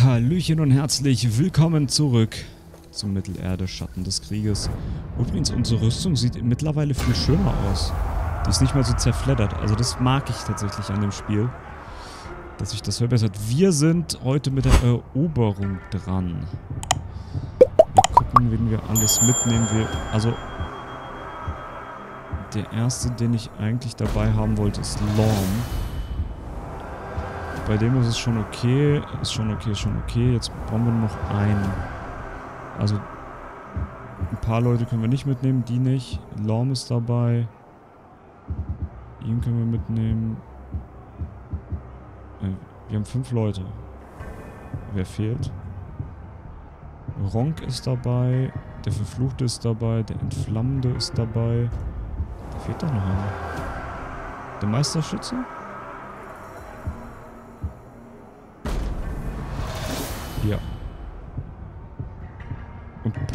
Hallöchen und herzlich willkommen zurück zum Mittelerde Schatten des Krieges. Übrigens, unsere Rüstung sieht mittlerweile viel schöner aus. Die ist nicht mehr so zerfleddert. Also das mag ich tatsächlich an dem Spiel. Dass sich das verbessert. Wir sind heute mit der Eroberung dran. Wir gucken, wen wir alles mitnehmen. Wir, also der erste, den ich eigentlich dabei haben wollte, ist Lorm. Bei dem ist es schon okay. Ist schon okay, ist schon okay. Jetzt brauchen wir noch einen. Also, ein paar Leute können wir nicht mitnehmen, die nicht. Lorm ist dabei. Ihn können wir mitnehmen. Äh, wir haben fünf Leute. Wer fehlt? Ronk ist dabei. Der Verfluchte ist dabei. Der Entflammende ist dabei. Da fehlt doch noch einer. Der Meisterschütze?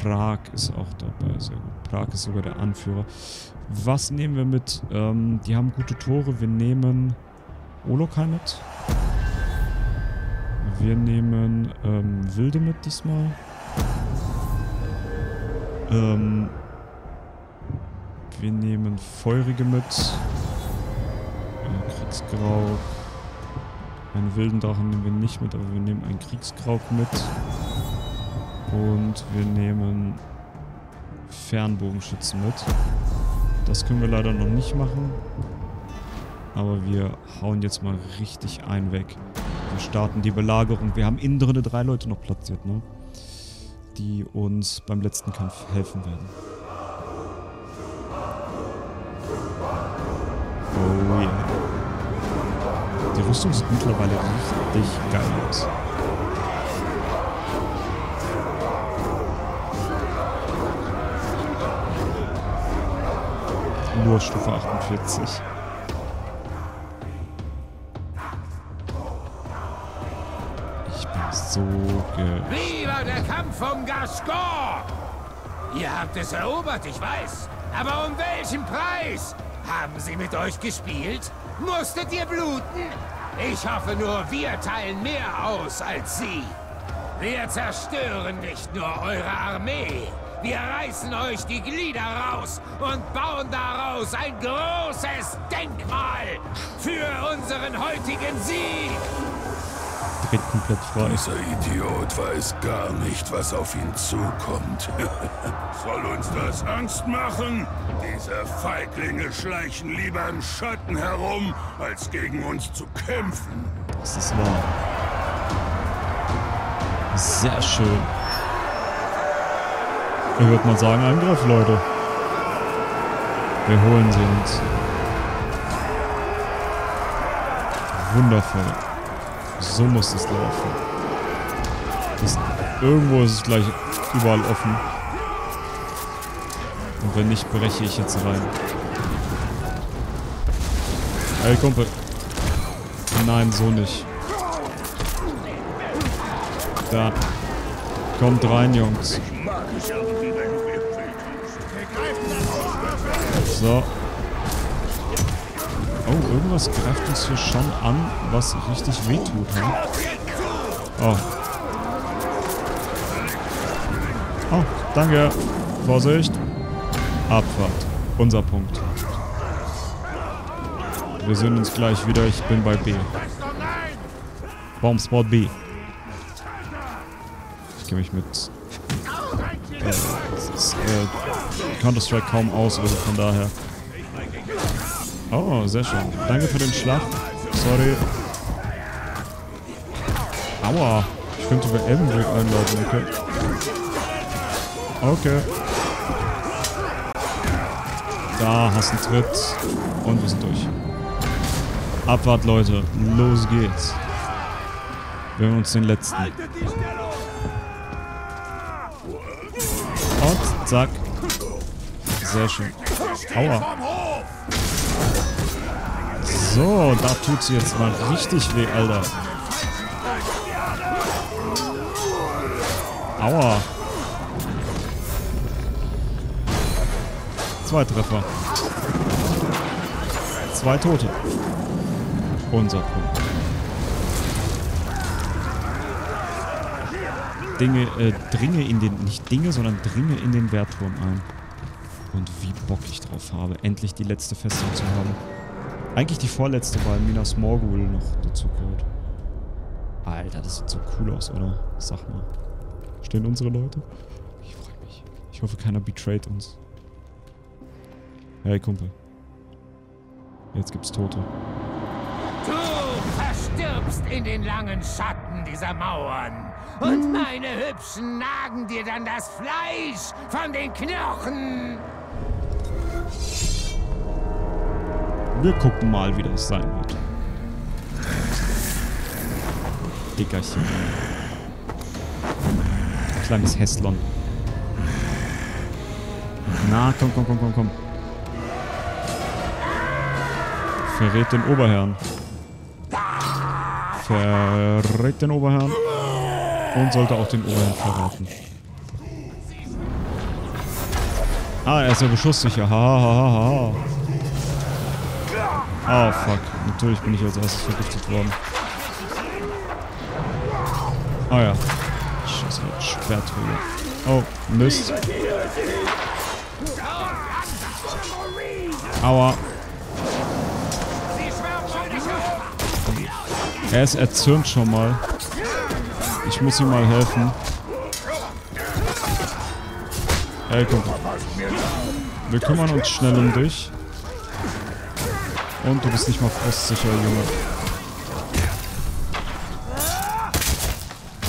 Prag ist auch dabei. Sehr gut. Prag ist sogar der Anführer. Was nehmen wir mit? Ähm, die haben gute Tore. Wir nehmen Olokai mit. Wir nehmen ähm, Wilde mit diesmal. Ähm, wir nehmen Feurige mit. Äh, Kriegsgrau. Einen wilden Drachen nehmen wir nicht mit, aber wir nehmen einen Kriegsgrauk mit. Und wir nehmen Fernbogenschützen mit. Das können wir leider noch nicht machen. Aber wir hauen jetzt mal richtig ein weg. Wir starten die Belagerung. Wir haben innen drin drei Leute noch platziert, ne? Die uns beim letzten Kampf helfen werden. Oh yeah. Die Rüstung sieht mittlerweile richtig geil aus. Nur Stufe 48. Ich bin so ge... Viva der Kampf um Gascon! Ihr habt es erobert, ich weiß. Aber um welchen Preis? Haben sie mit euch gespielt? Musstet ihr bluten? Ich hoffe nur, wir teilen mehr aus als sie. Wir zerstören nicht nur eure Armee. Wir reißen euch die Glieder raus und bauen daraus ein großes Denkmal für unseren heutigen Sieg. Dreht komplett frei. Dieser Idiot weiß gar nicht, was auf ihn zukommt. Soll uns das Angst machen? Diese Feiglinge schleichen lieber im Schatten herum, als gegen uns zu kämpfen. Das ist wahr. Sehr schön. Ich würde mal sagen, Angriff, Leute. Wir holen sie uns. Wundervoll. So muss es laufen. Das, irgendwo ist es gleich überall offen. Und wenn nicht, breche ich jetzt rein. Hey, Kumpel. Nein, so nicht. Da. Kommt rein, Jungs. So. Oh, irgendwas greift uns hier schon an, was richtig wehtut, ne? Oh. Oh, danke. Vorsicht. Abfahrt. Unser Punkt. Wir sehen uns gleich wieder. Ich bin bei B. Bombspot B. Ich kenne mich mit äh, äh, Counter-Strike kaum aus, also von daher. Oh, sehr schön. Danke für den Schlag. Sorry. Aua. Ich könnte bei Elbenweg einläuten, okay. Okay. Da hast du einen Tritt. Und wir sind durch. Abfahrt, Leute. Los geht's. Wir haben uns den letzten. Zack. Sehr schön. Aua. So, da tut sie jetzt mal richtig weh, Alter. Aua. Zwei Treffer. Zwei Tote. Unser Punkt. Dinge, äh, dringe in den, nicht Dinge, sondern dringe in den Wehrturm ein. Und wie Bock ich drauf habe, endlich die letzte Festung zu haben. Eigentlich die vorletzte, weil Minas Morgul noch dazu gehört. Alter, das sieht so cool aus, oder? Sag mal. Stehen unsere Leute? Ich freue mich. Ich hoffe, keiner betrayt uns. Hey, Kumpel. Jetzt gibt's Tote. Du verstirbst in den langen Schatten dieser Mauern. Und meine Hübschen nagen dir dann das Fleisch von den Knochen. Wir gucken mal, wie das sein wird. Dickerchen. Kleines Hässlon. Na, komm, komm, komm, komm, komm. Verrät den Oberherrn. Verrät den Oberherrn. Und sollte auch den Oberherrn verraten. Ah, er ist ja beschusssicher. Ha, ha, ha, ha. Oh, fuck. Natürlich bin ich als erstes vergiftet worden. Oh ja. Scheiße, Schwertruhe. Oh, Mist. Aua. Er ist erzürnt schon mal. Ich muss ihm mal helfen. Ey, komm. Wir kümmern uns schnell um dich. Und du bist nicht mal frostsicher, Junge.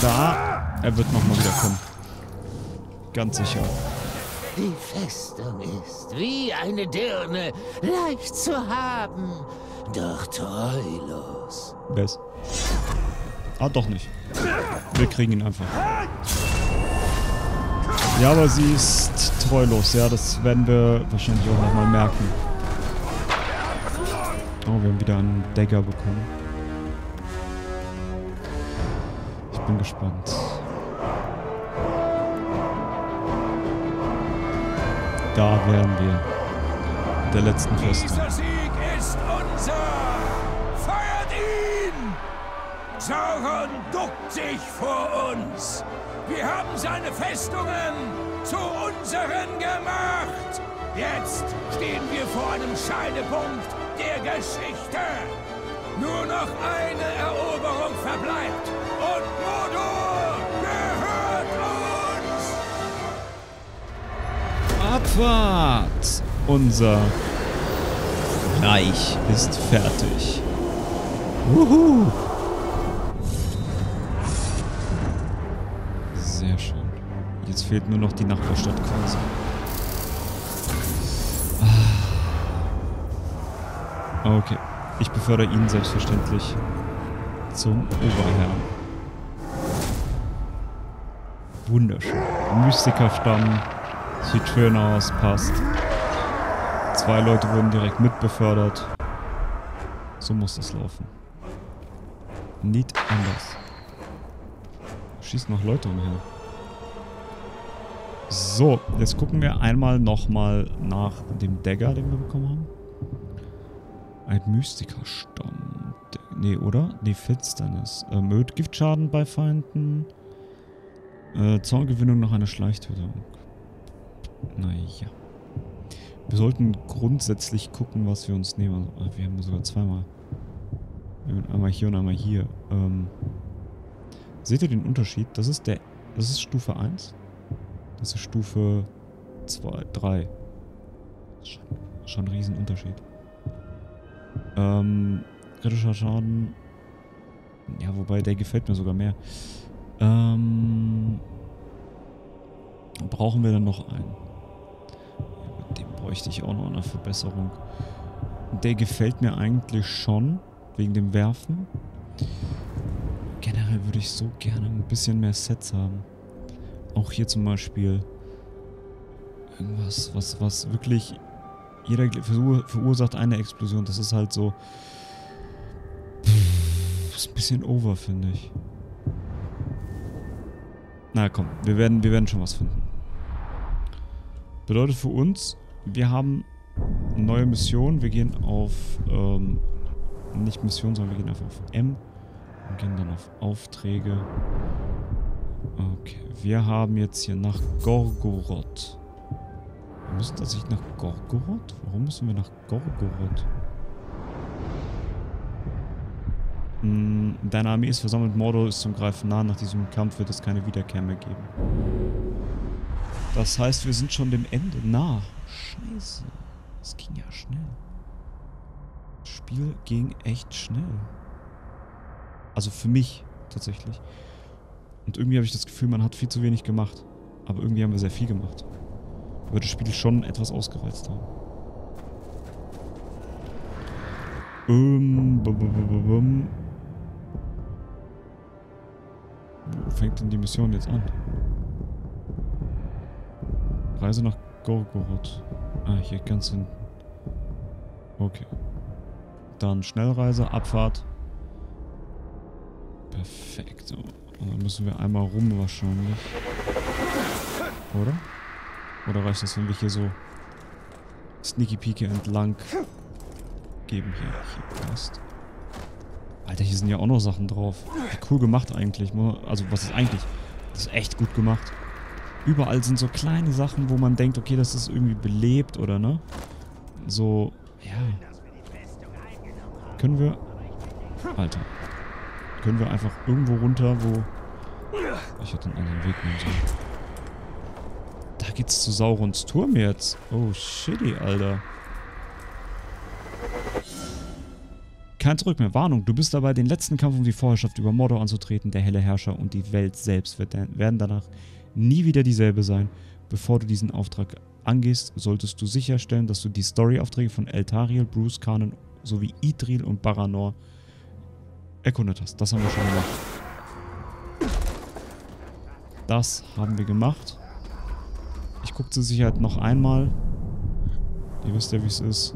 Da. Er wird nochmal wieder kommen. Ganz sicher. Die Festung ist wie eine Dirne, leicht zu haben, doch treulos. Bess. Ah, doch nicht. Wir kriegen ihn einfach. Ja, aber sie ist treulos. Ja, das werden wir wahrscheinlich auch nochmal merken. Oh, wir haben wieder einen Dagger bekommen. Ich bin gespannt. Da wären wir. Der letzten Festung. Sich vor uns! Wir haben seine Festungen zu unseren gemacht! Jetzt stehen wir vor einem Scheidepunkt der Geschichte! Nur noch eine Eroberung verbleibt und Mordor gehört uns! Abfahrt! Unser Reich ist fertig. Wuhu! Jetzt fehlt nur noch die Nachbarstadt quasi. Ah. Okay. Ich befördere ihn selbstverständlich zum Oberherrn. Wunderschön. Mystikerstamm. Sieht schön aus, passt. Zwei Leute wurden direkt mitbefördert. So muss es laufen. Nicht anders. Schießt noch Leute umher. So, jetzt gucken wir einmal nochmal nach dem Dagger, den wir bekommen haben. Ein Mystikerstamm. Nee, oder? Nee, Finsternis. Erhöht Giftschaden bei Feinden. Äh, Zorngewinnung nach einer Schleichtötung. Naja. Wir sollten grundsätzlich gucken, was wir uns nehmen. Also, wir haben sogar zweimal. Einmal hier und einmal hier. Ähm, seht ihr den Unterschied? Das ist der. Das ist Stufe 1. Das ist Stufe 2, 3. Schon, schon ein Riesenunterschied. Ähm, kritischer Schaden. Ja, wobei der gefällt mir sogar mehr. Ähm, brauchen wir dann noch einen? Ja, den bräuchte ich auch noch eine Verbesserung. Der gefällt mir eigentlich schon, wegen dem Werfen. Generell würde ich so gerne ein bisschen mehr Sets haben. Auch hier zum Beispiel irgendwas, was, was wirklich jeder verur verursacht eine Explosion. Das ist halt so. Das ist ein bisschen over, finde ich. Na komm, wir werden, wir werden schon was finden. Bedeutet für uns, wir haben eine neue Mission. Wir gehen auf, ähm, nicht Mission, sondern wir gehen einfach auf M. Und gehen dann auf Aufträge. Okay, wir haben jetzt hier nach Gorgorod. Wir müssen tatsächlich nach Gorgorod? Warum müssen wir nach Gorgorod? Hm, deine Armee ist versammelt, Mordor ist zum Greifen nah. Nach diesem Kampf wird es keine Wiederkehr mehr geben. Das heißt, wir sind schon dem Ende nah. Scheiße. Das ging ja schnell. Das Spiel ging echt schnell. Also für mich tatsächlich. Und irgendwie habe ich das Gefühl, man hat viel zu wenig gemacht. Aber irgendwie haben wir sehr viel gemacht. Wir das Spiel schon etwas ausgereizt haben. Ähm, bum, bum, bum, Wo fängt denn die Mission jetzt an? Reise nach Gorgorod. Ah, hier ganz hinten. Okay. Dann Schnellreise, Abfahrt. Perfekt. Dann müssen wir einmal rum wahrscheinlich. Oder? Oder reicht das, wenn wir hier so Sneaky Peeke entlang geben? Hier, hier passt. Alter, hier sind ja auch noch Sachen drauf. Cool gemacht eigentlich. Also, was ist eigentlich? Das ist echt gut gemacht. Überall sind so kleine Sachen, wo man denkt, okay, das ist irgendwie belebt oder ne? So, ja. Können wir... Alter. Können wir einfach irgendwo runter, wo... Ich hätte einen anderen Weg nehmen sollen. Da geht's zu Saurons Turm jetzt. Oh, shitty, Alter. Kein Zurück mehr. Warnung, du bist dabei, den letzten Kampf um die Vorherrschaft über Mordor anzutreten. Der helle Herrscher und die Welt selbst werden danach nie wieder dieselbe sein. Bevor du diesen Auftrag angehst, solltest du sicherstellen, dass du die Story-Aufträge von Eltariel, Bruce, Kanon sowie Idril und Baranor erkundet hast. Das haben wir schon gemacht. Das haben wir gemacht. Ich gucke zur Sicherheit noch einmal. Ihr wisst ja, wie es ist.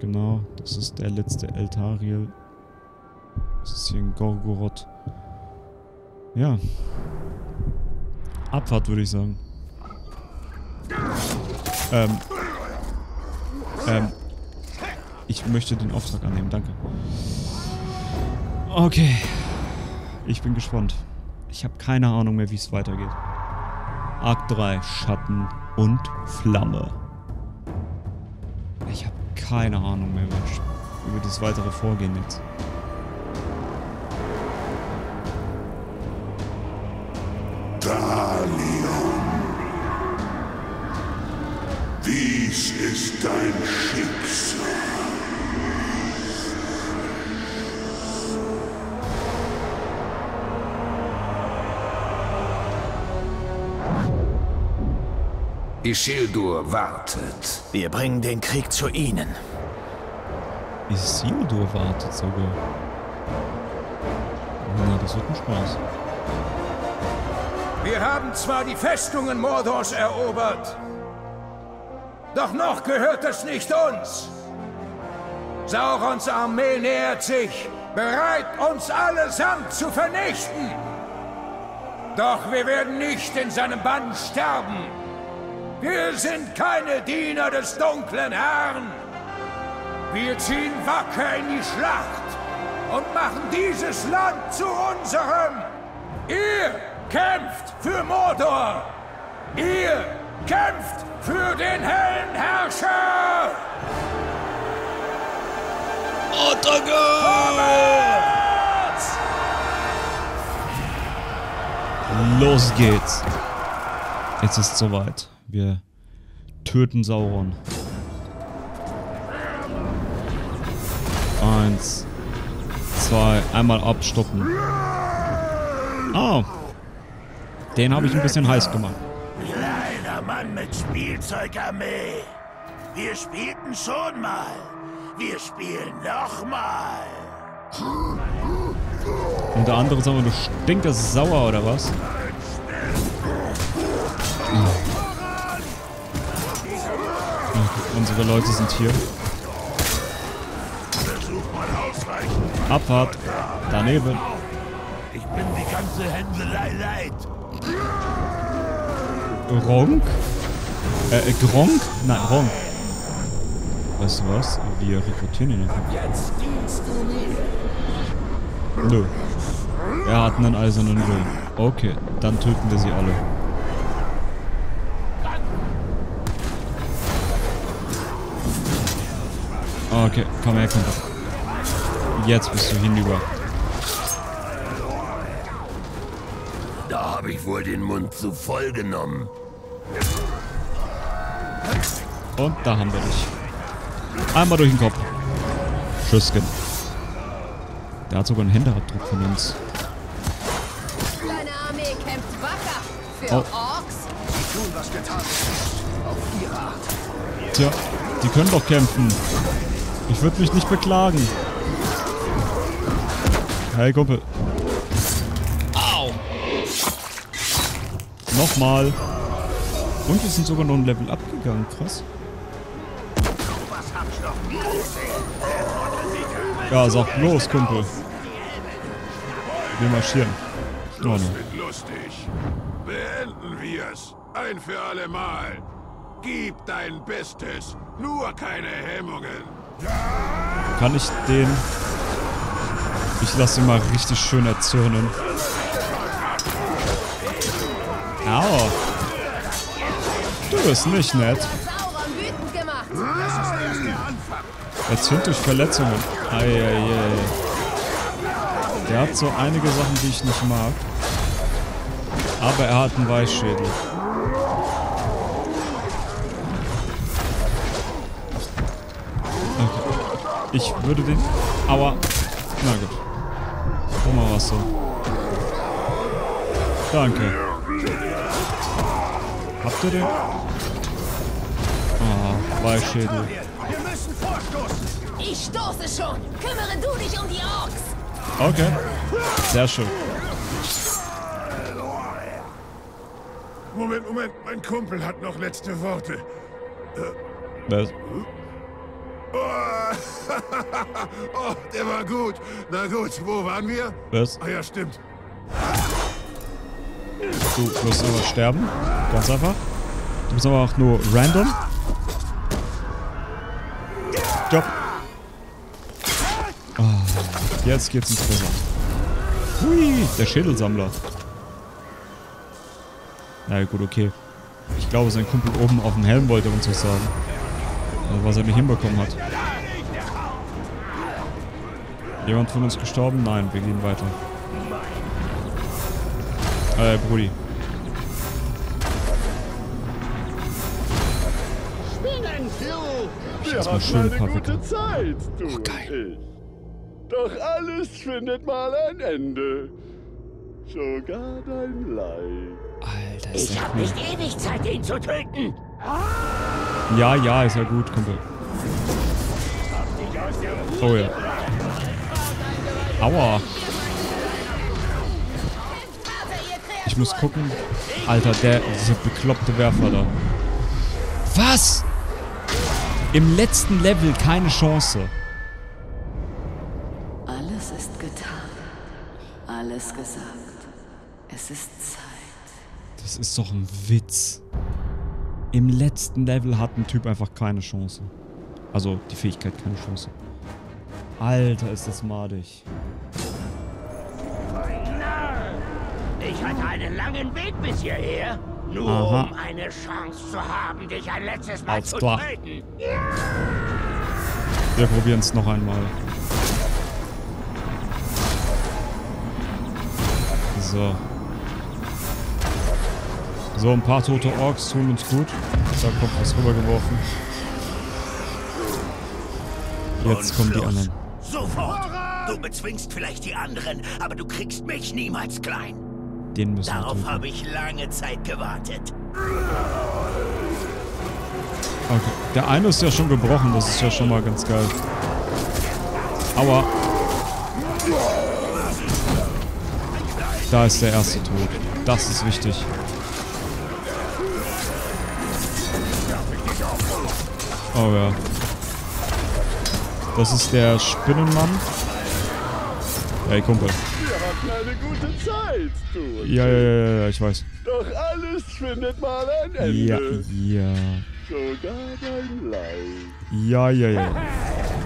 Genau, das ist der letzte Eltariel. Das ist hier ein Gorgoroth. Ja. Abfahrt, würde ich sagen. Ähm. Ähm. Ich möchte den Auftrag annehmen, danke. Okay. Ich bin gespannt. Ich habe keine Ahnung mehr, wie es weitergeht. Akt 3, Schatten und Flamme. Ich habe keine Ahnung mehr über das weitere Vorgehen jetzt. Dalion. Dies ist dein Schicksal. Isildur wartet. Wir bringen den Krieg zu ihnen. Isildur wartet sogar. Na, das wird ein Spaß. Wir haben zwar die Festungen Mordors erobert, doch noch gehört es nicht uns. Saurons Armee nähert sich, bereit, uns allesamt zu vernichten. Doch wir werden nicht in seinem Bann sterben. Wir sind keine Diener des dunklen Herrn. Wir ziehen wacker in die Schlacht und machen dieses Land zu unserem. Ihr kämpft für Mordor. Ihr kämpft für den hellen Herrscher. Vorwärts! Los geht's. Jetzt ist soweit. Wir töten Sauron. Eins. Zwei. Einmal abstoppen. Ah. Den habe ich ein bisschen heiß gemacht. Kleiner Mann mit Spielzeugarmee. Wir spielten schon mal. Wir spielen nochmal. Und der andere sagen wir, du stinkst sauer oder was? Unsere Leute sind hier. Abfahrt. Daneben. Ich bin die ganze Hänselei leid. Ronk? Äh, äh, Gronk? Nein, Ronk. Weißt du was? Wir rekrutieren ihn einfach. Nö. Er hat einen eisernen Willen. Okay, dann töten wir sie alle. Okay, komm her, komm. Jetzt bist du hinüber. Da habe ich wohl den Mund zu voll genommen. Und da haben wir dich. Einmal durch den Kopf. Schüsschen. Der hat sogar einen Händeabdruck von uns. Deine Armee kämpft wacker. Für Oh. Orks? Tja, die können doch kämpfen. Ich würde mich nicht beklagen. Hey, Kumpel. Au! Nochmal. Und wir sind sogar noch ein Level abgegangen. Krass. Ja, sag bloß, Kumpel. Wir marschieren. Oh, Das ne. wird lustig. Beenden wir's. Ein für alle Mal. Gib dein Bestes. Nur keine Hemmungen. Kann ich den... Ich lasse ihn mal richtig schön erzürnen. Au. Du bist nicht nett. Erzürnt durch Verletzungen. Eieiei. Der hat so einige Sachen, die ich nicht mag. Aber er hat einen Weichschädel. Ich würde den... Aua. Na gut. Guck mal was so. Danke. Habt ihr den? Ah, Weichschädel. Ich stoße schon. Kümmere du dich um die Orks. Okay. Sehr schön. Moment, Moment. Mein Kumpel hat noch letzte Worte. Was? Oh, der war gut. Na gut, wo waren wir? Was? Ah ja, stimmt. Du wirst aber sterben. Ganz einfach. Du bist aber auch nur random. Job. Ah, jetzt geht's ins Besser. Hui, der Schädelsammler. Na ja, gut, okay. Ich glaube, sein Kumpel oben auf dem Helm wollte uns was sagen. Also, was er nicht hinbekommen hat. Jemand von uns gestorben? Nein, wir gehen weiter. Äh, Brudi. Wir Jetzt mal hatten schön ein eine gute Wicken. Zeit, du Oh, geil. und ich. Doch alles findet mal ein Ende. Sogar dein Leid. Alter, ist Ich habe cool. nicht ewig Zeit, ihn zu töten. Ja, ja, ist ja gut, Kumpel. Oh ja. Aua. Ich muss gucken. Alter, der, diese bekloppte Werfer da. Was? Im letzten Level keine Chance. Alles ist getan. Alles gesagt. Es ist Zeit. Das ist doch ein Witz. Im letzten Level hat ein Typ einfach keine Chance. Also die Fähigkeit keine Chance. Alter, ist das madig. Ich hatte einen langen Weg bis hierher, nur Aha. um eine Chance zu haben, dich ein letztes Mal Alles zu klar. töten. Wir probieren es noch einmal. So. So, ein paar tote Orks tun uns gut. Da kommt was rübergeworfen. Jetzt kommen die anderen. Sofort. Du bezwingst vielleicht die anderen, aber du kriegst mich niemals klein. Den müssen wir Darauf habe ich lange Zeit gewartet. Okay. Der eine ist ja schon gebrochen, das ist ja schon mal ganz geil. Aua. Da ist der erste tot. Das ist wichtig. Oh ja. Das ist der Spinnenmann. Hey Kumpel. Wir hatten eine gute Zeit, du Ja, ja, ich. ja, ja, ja, ich weiß. Doch alles findet mal ein Ende. Ja, ja. Sogar dein Leid. Ja, ja, ja.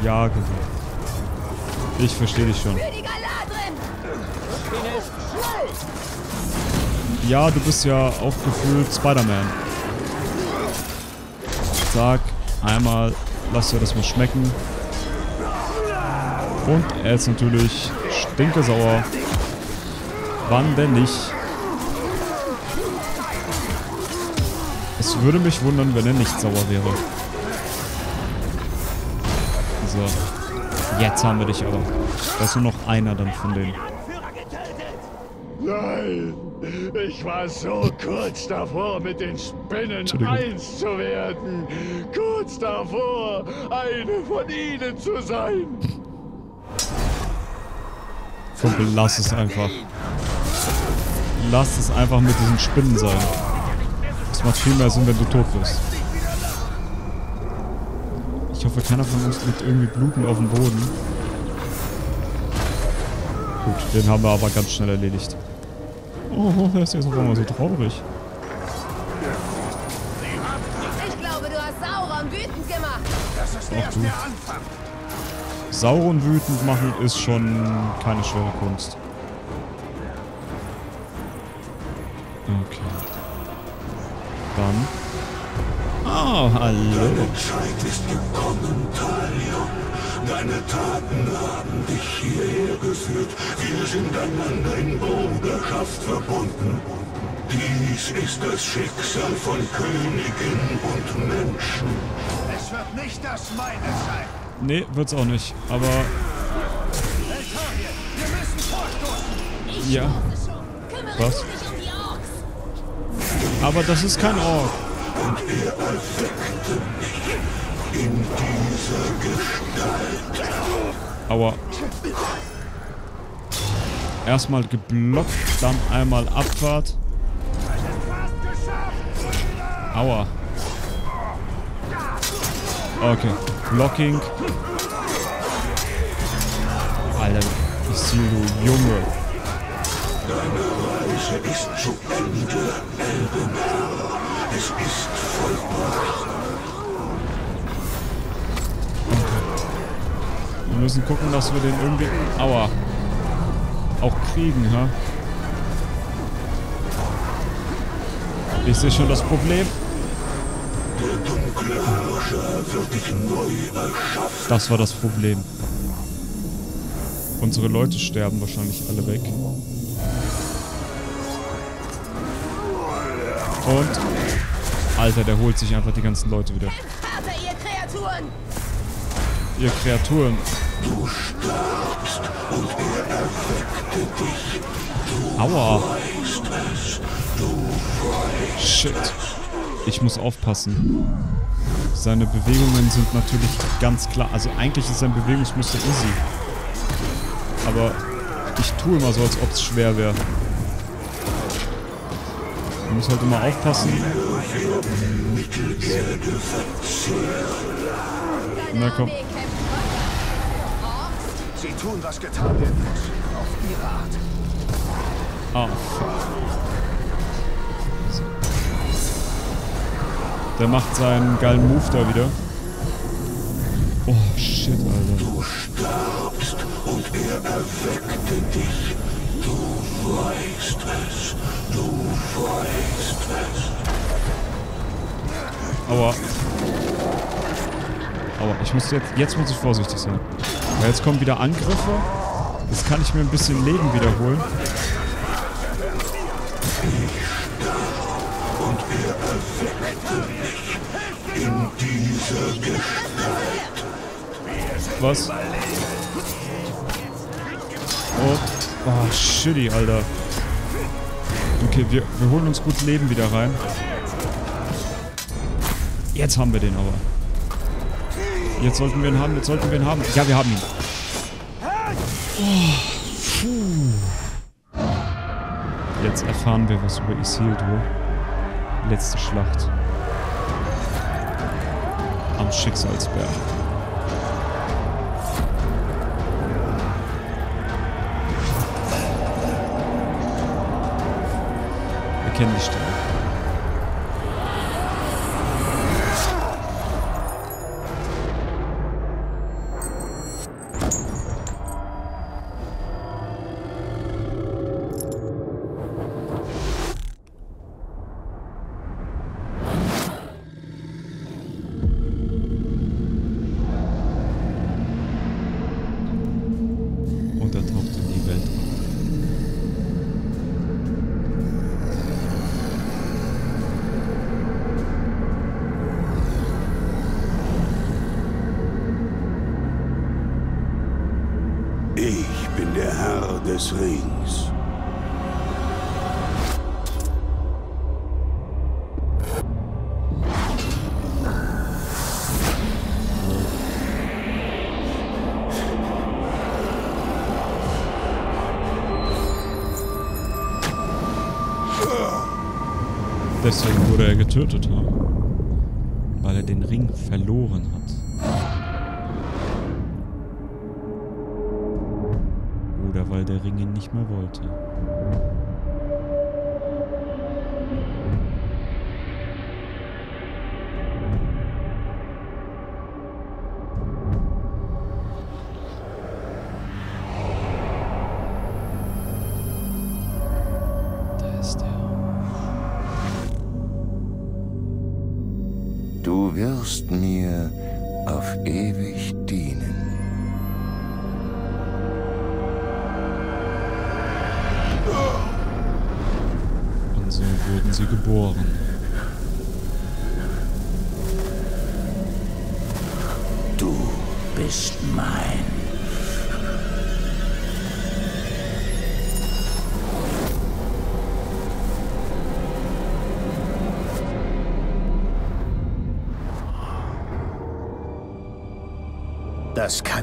Ja, Kumpel. Ich verstehe dich schon. Ja, du bist ja auch gefühlt Spider-Man. Sag einmal, lass dir das mal schmecken. Und er ist natürlich stinkesauer. Wann denn nicht? Es würde mich wundern, wenn er nicht sauer wäre. So. Jetzt haben wir dich aber. Da ist nur noch einer dann von denen. Nein, ich war so kurz davor, mit den Spinnen eins zu werden. Kurz davor, eine von ihnen zu sein. Kumpel, lass es einfach. Lass es einfach mit diesen Spinnen sein. Es macht viel mehr Sinn, wenn du tot wirst. Ich hoffe, keiner von uns liegt irgendwie blutend auf dem Boden. Gut, den haben wir aber ganz schnell erledigt. Oh, der ist jetzt auf einmal so traurig. Sauron wütend machen ist schon keine schwere Kunst. Okay. Dann. Oh, hallo. Zeit ist gekommen, Talion. Deine Taten haben dich hierher geführt. Wir sind einander in Bruderschaft verbunden. Dies ist das Schicksal von Königen und Menschen. Es wird nicht das meine sein. Nee, wird's auch nicht. Aber ja. Was? Aber das ist kein Ork. Aua. Erstmal geblockt, dann einmal Abfahrt. Aua. Okay. Blocking. Alter, ich sehe du Junge. Reise ist zu Ende, Elbenherr. Es ist vollbracht. Wir müssen gucken, dass wir den irgendwie... Aua. Auch kriegen, ha? Ich sehe schon das Problem. Dunkle Herrscher wird dich neu erschaffen. Das war das Problem. Unsere Leute sterben wahrscheinlich alle weg. Und... Alter, der holt sich einfach die ganzen Leute wieder. Vater, ihr Kreaturen. Ihr Kreaturen. Du starbst und er erweckte dich. Aua. Weißt es, du Shit. Ich muss aufpassen. Seine Bewegungen sind natürlich ganz klar. Also eigentlich ist sein Bewegungsmuster easy. Aber ich tue immer so, als ob es schwer wäre. Man muss halt immer aufpassen. Na komm. Sie tun, was getan werden muss. Auf ihre Art. Ah, fuck. Der macht seinen geilen Move da wieder. Oh, shit, Alter. Du starbst und er erweckte dich. Du weißt es, du weißt es. Aua. Aua, ich muss jetzt, jetzt muss ich vorsichtig sein. Weil jetzt kommen wieder Angriffe. Jetzt kann ich mir ein bisschen Leben wiederholen. In dieser Gestalt Was? Und. Oh, shitty, Alter. Okay, wir, wir holen uns gut Leben wieder rein. Jetzt haben wir den aber. Jetzt sollten wir ihn haben, jetzt sollten wir ihn haben. Ja, wir haben ihn. Oh. Jetzt erfahren wir was über Isildur. Letzte Schlacht. Am Schicksalsberg. Wir kennen die Stelle. Getötet, ha? weil er den Ring verloren hat. Oder weil der Ring ihn nicht mehr wollte.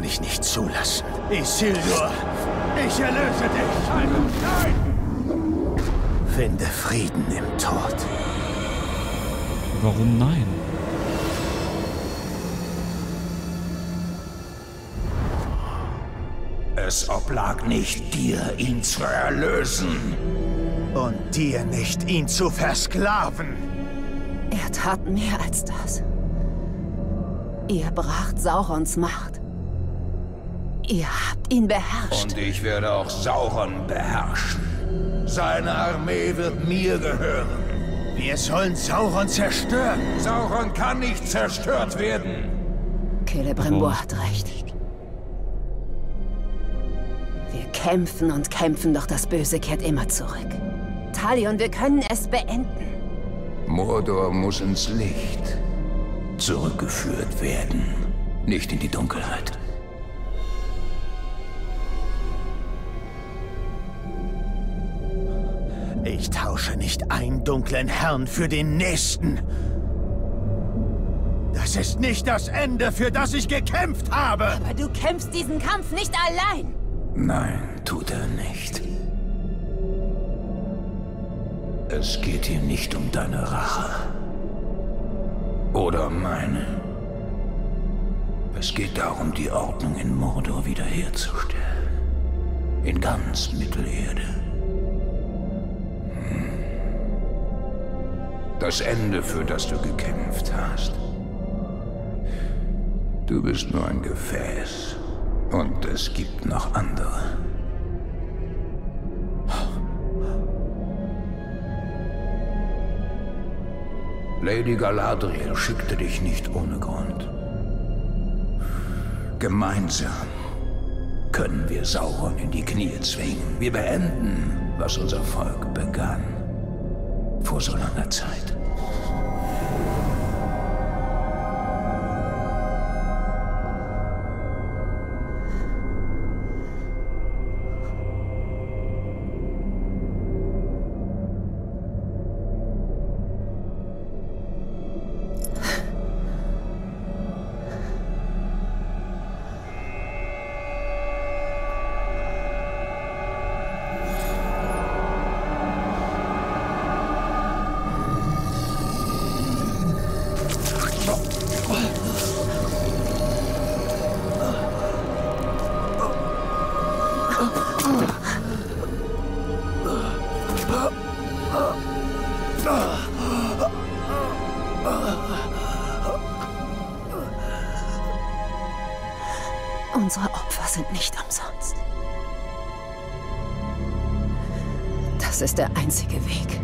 Das kann ich nicht zulassen. Isildur, ich erlöse dich. Nein! Finde Frieden im Tod. Warum nein? Es oblag nicht dir, ihn zu erlösen. Und dir nicht, ihn zu versklaven. Er tat mehr als das. Ihr bracht Saurons Macht. Ihr habt ihn beherrscht. Und ich werde auch Sauron beherrschen. Seine Armee wird mir gehören. Wir sollen Sauron zerstören. Sauron kann nicht zerstört werden. Celebrimbor hat recht. Wir kämpfen und kämpfen, doch das Böse kehrt immer zurück. Talion, wir können es beenden. Mordor muss ins Licht zurückgeführt werden, nicht in die Dunkelheit. Ich tausche nicht einen dunklen Herrn für den nächsten. Das ist nicht das Ende, für das ich gekämpft habe. Aber du kämpfst diesen Kampf nicht allein. Nein, tut er nicht. Es geht hier nicht um deine Rache. Oder meine. Es geht darum, die Ordnung in Mordor wiederherzustellen. In ganz Mittelerde. Das Ende, für das du gekämpft hast. Du bist nur ein Gefäß. Und es gibt noch andere. Lady Galadriel schickte dich nicht ohne Grund. Gemeinsam können wir Sauron in die Knie zwingen. Wir beenden, was unser Volk begann. Vor so langer Zeit. Unsere Opfer sind nicht umsonst. Das ist der einzige Weg.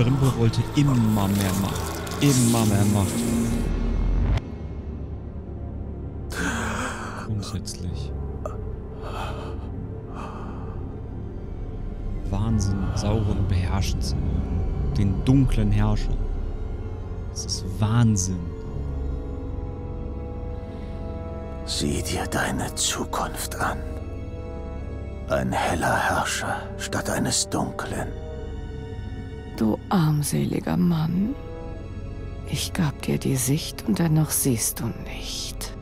Celebrimbo wollte immer mehr Macht. Immer mehr Macht. Grundsätzlich. Wahnsinn, Sauron beherrschen zu mögen. Den dunklen Herrscher. Das ist Wahnsinn. Sieh dir deine Zukunft an. Ein heller Herrscher statt eines dunklen. Du armseliger Mann. Ich gab dir die Sicht und dennoch siehst du nicht.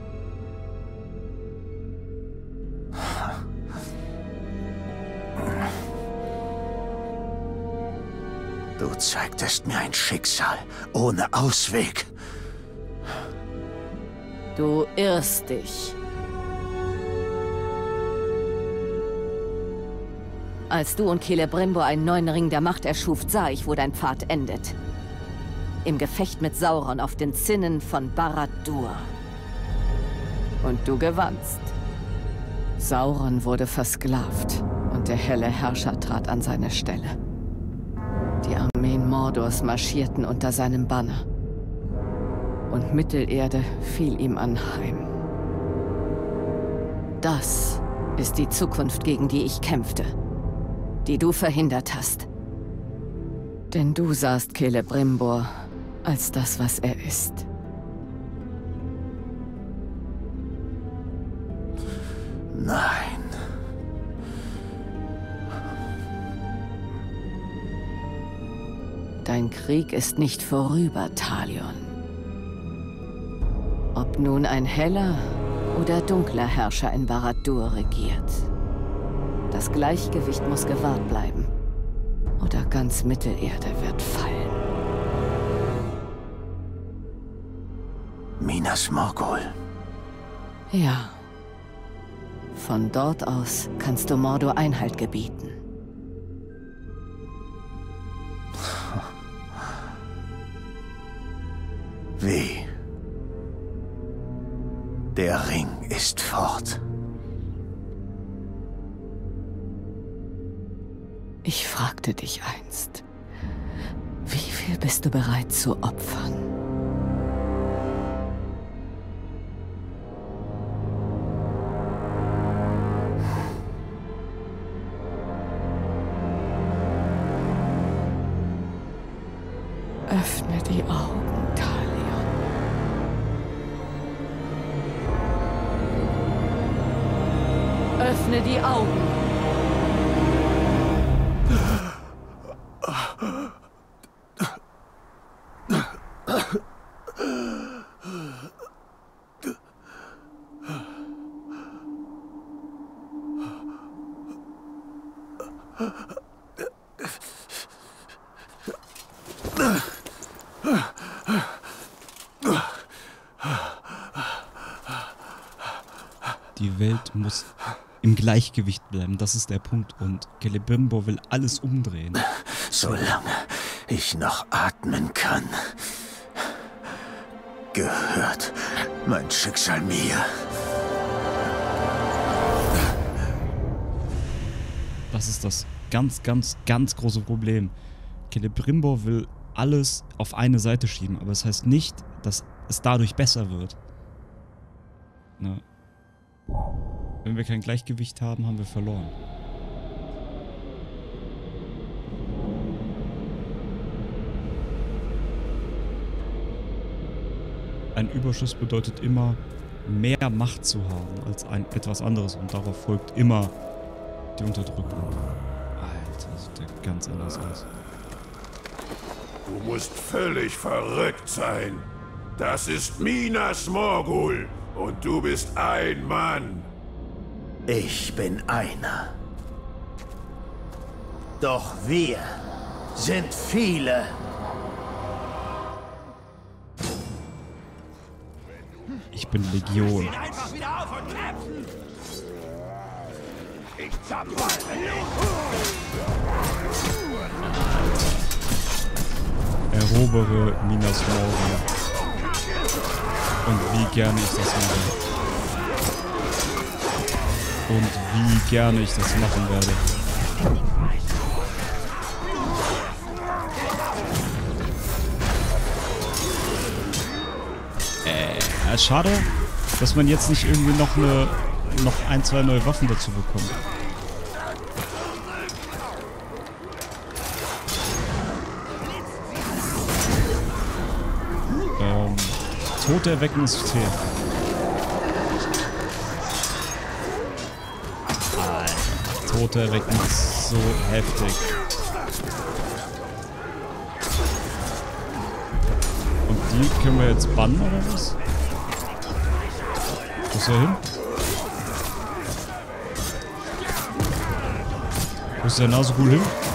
Du zeigtest mir ein Schicksal ohne Ausweg. Du irrst dich. Als du und Celebrimbo einen neuen Ring der Macht erschuft, sah ich, wo dein Pfad endet. Im Gefecht mit Sauron auf den Zinnen von Barad-dûr. Und du gewannst. Sauron wurde versklavt und der helle Herrscher trat an seine Stelle. Die Armeen Mordors marschierten unter seinem Banner. Und Mittelerde fiel ihm anheim. Das ist die Zukunft, gegen die ich kämpfte die du verhindert hast. Denn du sahst Celebrimbor als das, was er ist. Nein. Dein Krieg ist nicht vorüber, Talion. Ob nun ein heller oder dunkler Herrscher in Barad-dûr regiert. Das Gleichgewicht muss gewahrt bleiben. Oder ganz Mittelerde wird fallen. Minas Morgul. Ja. Von dort aus kannst du Mordor Einhalt gebieten. Wie? Der Ring ist fort. Ich fragte dich einst, wie viel bist du bereit zu opfern? Die Welt muss im Gleichgewicht bleiben. Das ist der Punkt. Und Celebrimbo will alles umdrehen. Solange ich noch atmen kann, gehört mein Schicksal mir. Das ist das ganz, ganz, ganz große Problem. Celebrimbo will alles auf eine Seite schieben, aber es das heißt nicht, dass es dadurch besser wird. Ne? Wenn wir kein Gleichgewicht haben, haben wir verloren. Ein Überschuss bedeutet immer, mehr Macht zu haben als ein, etwas anderes und darauf folgt immer die Unterdrückung. Alter, sieht der ganz anders aus. Du musst völlig verrückt sein. Das ist Minas Morgul und du bist ein Mann. Ich bin einer. Doch wir sind viele. Ich bin Legion. Ich Erobere Minas Morgul. Und wie gerne ich das mache. Und wie gerne ich das machen werde. Äh, schade, dass man jetzt nicht irgendwie noch eine noch ein, zwei neue Waffen dazu bekommt. Tote. Alter, Tote ist so heftig. Und die können wir jetzt bannen oder was? Wo ist er hin? Wo ist der Nasegul hin?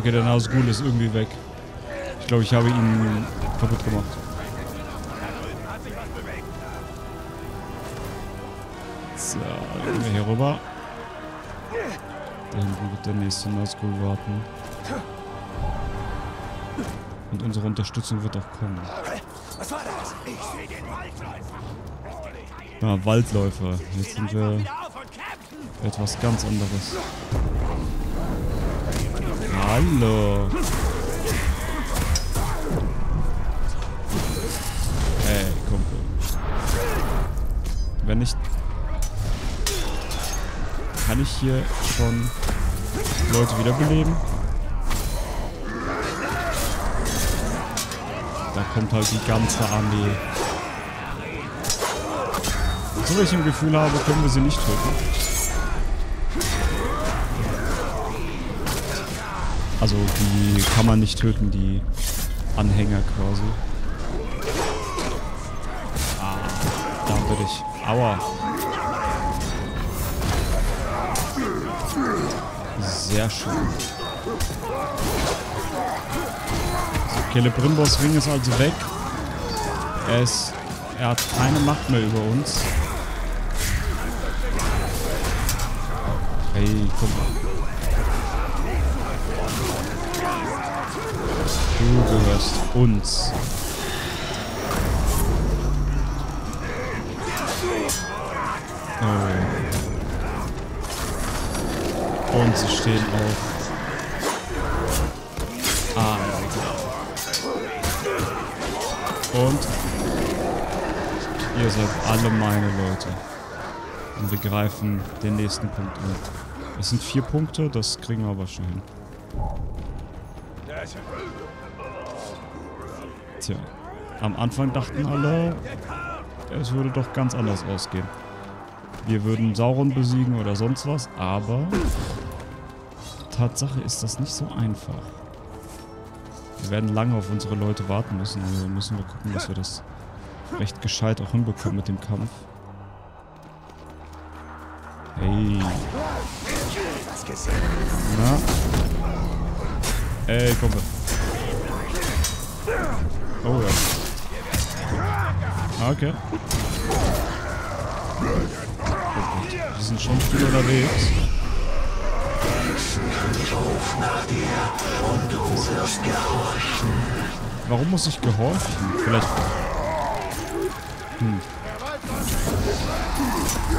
Okay, der Nasegul ist irgendwie weg. Ich glaube, ich habe ihn kaputt gemacht. So, gehen wir hier rüber. Da wird der nächste Nazgul warten. Und unsere Unterstützung wird auch kommen. Was war das? Ich sehe den Waldläufer. Ja, Waldläufer. Jetzt sind wir etwas ganz anderes. Hallo. Ey, Kumpel. Wenn ich... Kann ich hier schon Leute wiederbeleben? Da kommt halt die ganze Armee. So wie ich im Gefühl habe, können wir sie nicht töten. Also die kann man nicht töten, die Anhänger quasi. Ah, da bin ich. Aua. Sehr schön. So, Celebrimbors Ring ist also weg. Er ist... Er hat keine Macht mehr über uns. Hey, guck mal. Du gehörst uns. Oh. Und sie stehen auf. Ah, Und ihr seid alle meine Leute. Und wir greifen den nächsten Punkt an. Es sind vier Punkte, das kriegen wir aber schon hin. Tja, am Anfang dachten alle, es würde doch ganz anders ausgehen. Wir würden Sauron besiegen oder sonst was, aber Tatsache ist das nicht so einfach. Wir werden lange auf unsere Leute warten müssen, also müssen wir gucken, dass wir das recht gescheit auch hinbekommen mit dem Kampf. Hey. Na? Ey, komm. Oh ja. Okay. Oh Gott, wir sind schon viel unterwegs. Warum muss ich gehorchen? Vielleicht... Hm.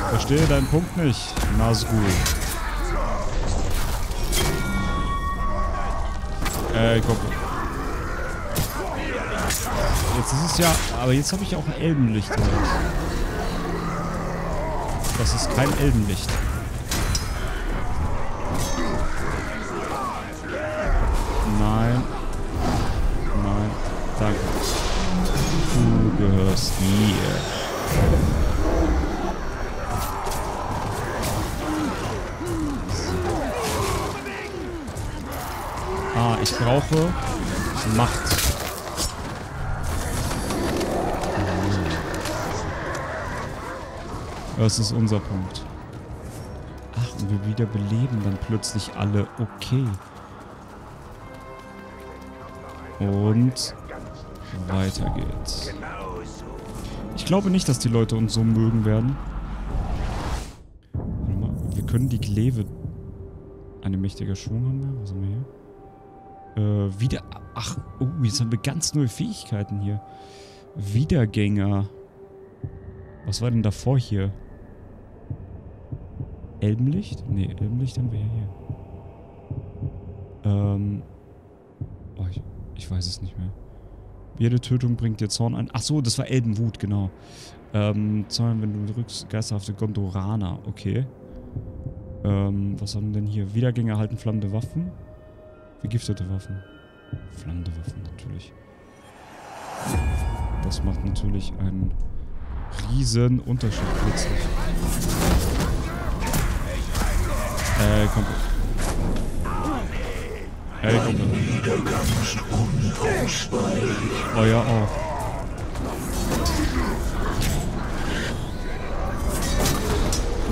Verstehe deinen Punkt nicht, Nazgul. Äh, komm. Jetzt ist es ja... Aber jetzt habe ich auch ein Elbenlicht. Das ist kein Elbenlicht. Nein. Nein. Danke. Du gehörst mir. Ah, ich brauche Macht. Das ist unser Punkt. Ach, und wir wiederbeleben dann plötzlich alle. Okay. Und weiter geht's. Ich glaube nicht, dass die Leute uns so mögen werden. Warte mal, wir können die Kleve... Eine mächtige Schwung haben wir. Was haben wir hier? Äh, wieder... Ach, oh, jetzt haben wir ganz neue Fähigkeiten hier. Wiedergänger. Was war denn davor hier? Elbenlicht? Ne, Elbenlicht haben wir ja hier. Ähm. Oh, ich, ich weiß es nicht mehr. Jede Tötung bringt dir Zorn ein. Ach so, das war Elbenwut, genau. Ähm, Zorn, wenn du drückst, geisterhafte Gondorana. Okay. Ähm, was haben wir denn hier? Wiedergänger erhalten flammende Waffen. Vergiftete Waffen. Flammende Waffen natürlich. Das macht natürlich einen riesen Unterschied plötzlich. Äh, komm. Ey, komm. Oh ja, auch.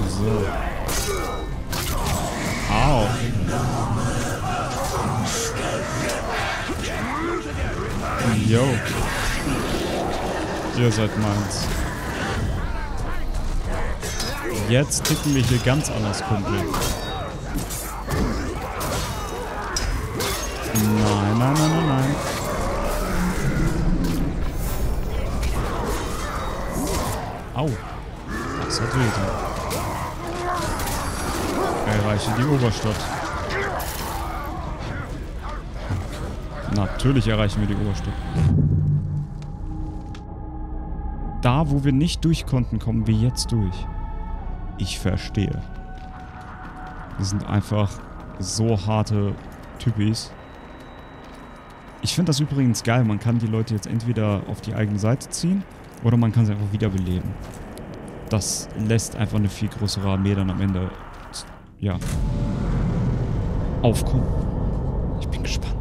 So. Au. Yo. Ihr seid meins. Jetzt ticken wir hier ganz anders, Kumpel. Nein, nein, nein, nein, nein. Au. Das hat weh. Erreiche die Oberstadt. Natürlich erreichen wir die Oberstadt. Da, wo wir nicht durch konnten, kommen wir jetzt durch. Ich verstehe. Wir sind einfach so harte Typis. Ich finde das übrigens geil. Man kann die Leute jetzt entweder auf die eigene Seite ziehen oder man kann sie einfach wiederbeleben. Das lässt einfach eine viel größere Armee dann am Ende ja, aufkommen. Ich bin gespannt.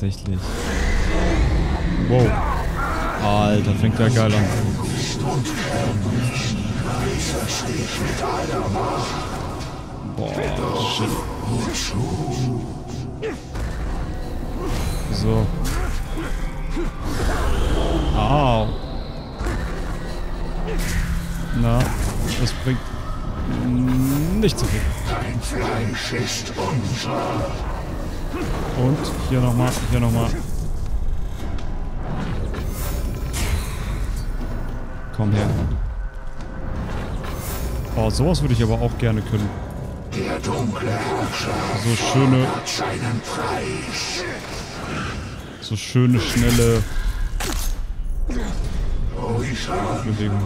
Tatsächlich. Wow. Alter, fängt der geil an. Boah, shit. So. Au. Na, das bringt nicht so viel. Dein Fleisch ist unser. Und hier nochmal, hier nochmal. Komm her. Oh, sowas würde ich aber auch gerne können. Der dunkle Herrscher So schöne, hat seinen Preis. so schöne, schnelle Bewegungen.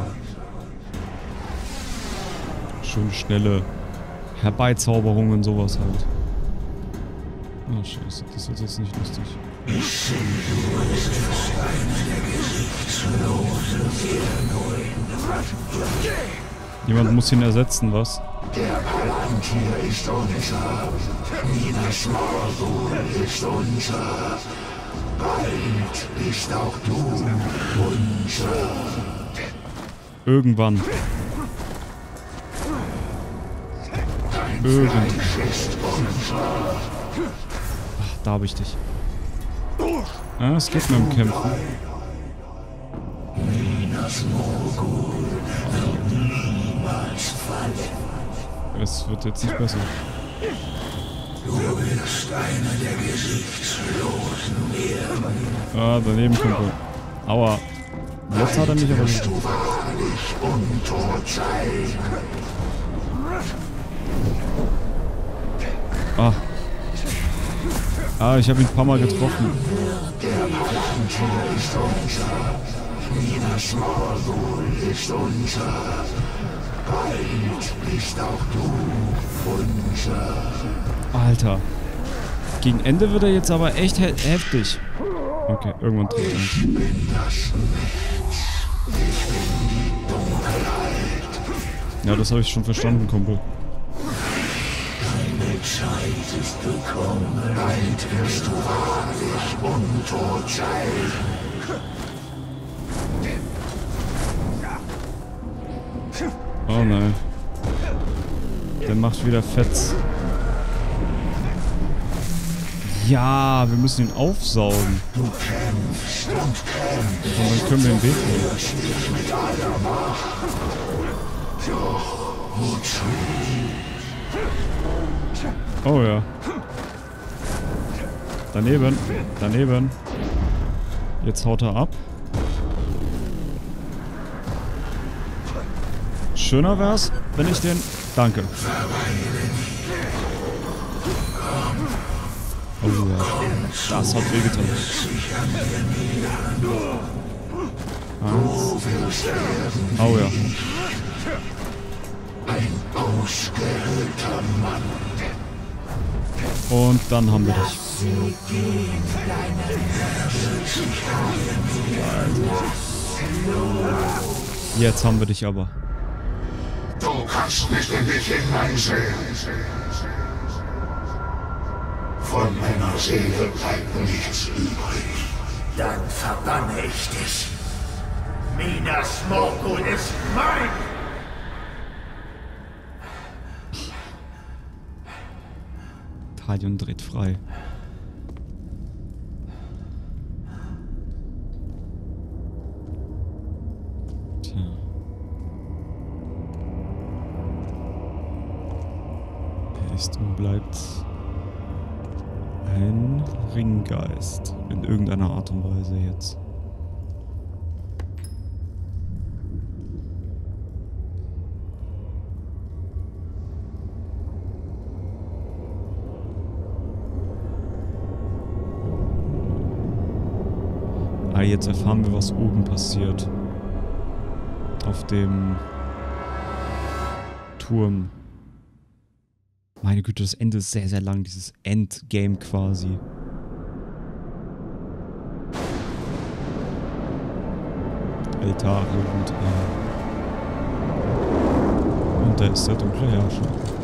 Schöne, schnelle Herbeizauberungen, sowas halt. Oh, scheiße, das wird jetzt nicht lustig. Jemand muss ihn ersetzen, was? Der Palantir ist unser. Minas Morgul ist unser. Bald bist auch du unser. Irgendwann. Irgendwann. Da hab ich dich. Ah, es geht mir um Kämpfen. Es wird jetzt nicht besser. Du wirst einer der Gesichtslosen werden. Ah, daneben, Kumpel. Aua. Jetzt hat er mich aber... Sein. Ah. Ah, ich habe ihn ein paar Mal getroffen. Alter. Gegen Ende wird er jetzt aber echt he heftig. Okay, irgendwann tritt er. Ich. Ja, das habe ich schon verstanden, Kumpel. Zeit ist gekommen, bald wirst du wahrlich untot sein. Oh nein. Der macht wieder Fetz. Ja, wir müssen ihn aufsaugen. Du kämpfst und kämpfst. Und dann können wir mit aller Macht. Doch wozu? Oh ja. Daneben. Daneben. Jetzt haut er ab. Schöner wär's, wenn ich den... Danke. Oh ja. Das hat wehgetan. Eins. Oh ja. Ausgehöhlter Mann. Und dann haben wir dich. Jetzt haben wir dich aber. Du kannst nicht in dich hineinsehen. Von meiner Seele bleibt nichts übrig. Dann verbanne ich dich. Minas Morgul ist mein! Talion dreht frei. Tja. Er ist und bleibt ein Ringgeist. In irgendeiner Art und Weise jetzt. Ah, jetzt erfahren wir, was oben passiert. Auf dem Turm. Meine Güte, das Ende ist sehr, sehr lang. Dieses Endgame quasi. Eltariel und er. Und da ist der dunkle Herrscher.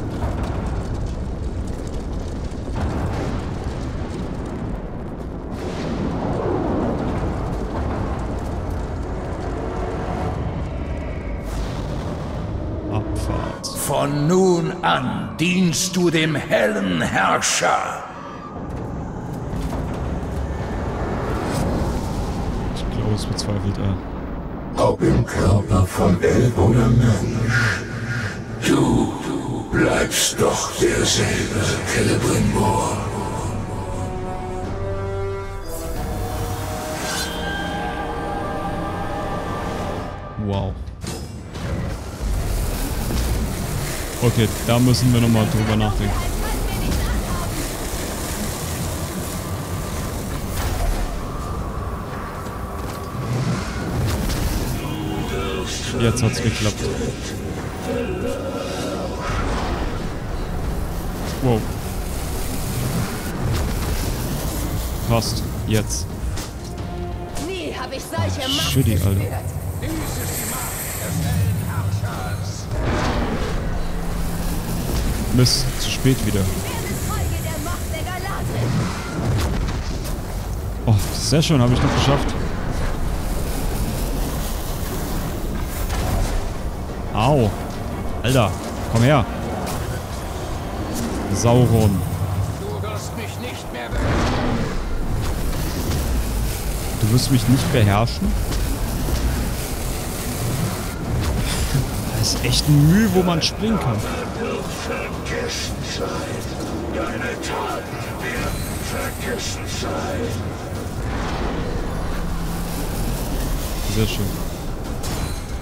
Abfahrt. Von nun an dienst du dem hellen Herrscher. Ich glaube, es bezweifelt er. Ob im Körper von Elb oder Mensch. Du bleibst doch derselbe, Celebrimbor. Wow. Okay, da müssen wir nochmal drüber nachdenken. Jetzt hat's geklappt. Wow. Passt. Jetzt. Nie habe ich solche Macht Shitty, Alter. Mist, zu spät wieder. Oh, sehr schön, habe ich noch geschafft. Au. Alter, komm her. Sauron. Du wirst mich nicht mehr beherrschen. Du wirst mich nicht beherrschen? Das ist echt ein Mühe, wo man springen kann. Deine Taten werden vergessen sein. Sehr schön.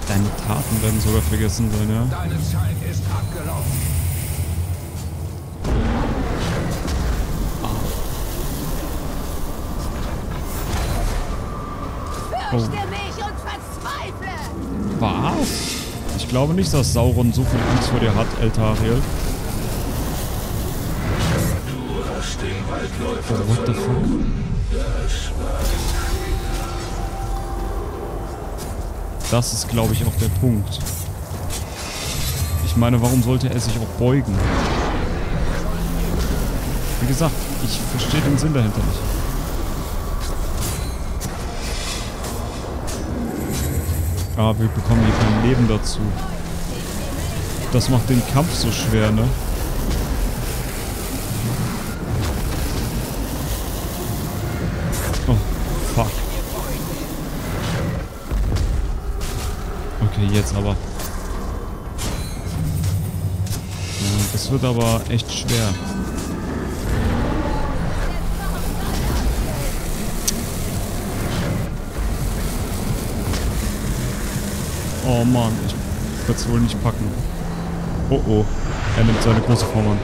Deine Taten werden sogar vergessen sein, ja? Deine Zeit ist abgelaufen. Fürchte mich und verzweifle. Was? Ich glaube nicht, dass Sauron so viel Angst vor dir hat, Eltariel. Oh, what the fuck? Das ist, glaube ich, auch der Punkt. Ich meine, warum sollte er sich auch beugen? gesagt, ich verstehe den Sinn dahinter nicht. Ah, wir bekommen hier kein Leben dazu. Das macht den Kampf so schwer, ne? Wird aber echt schwer. Oh Mann, ich werde es wohl nicht packen. Oh oh, er nimmt seine große Form an.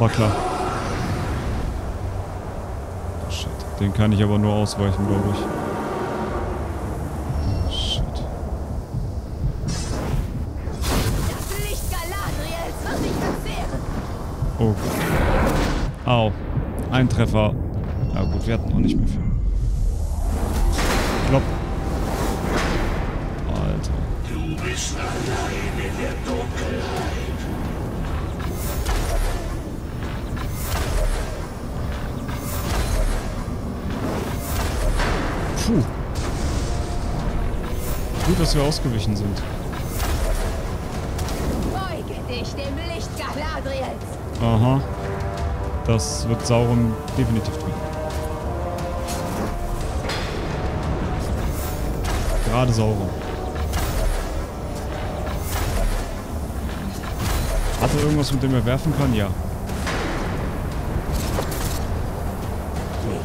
War klar. Oh, shit, den kann ich aber nur ausweichen, glaube ich. Ein Treffer. Ja gut, wir hatten auch nicht mehr viel. Klopp. Alter. Du bist allein in der Dunkelheit. Puh. Gut, dass wir ausgewichen sind. Beuge dich dem Licht Galadriels. Aha. Das wird Sauron definitiv tun. Gerade Sauron. Hat er irgendwas, mit dem er werfen kann? Ja. Oh.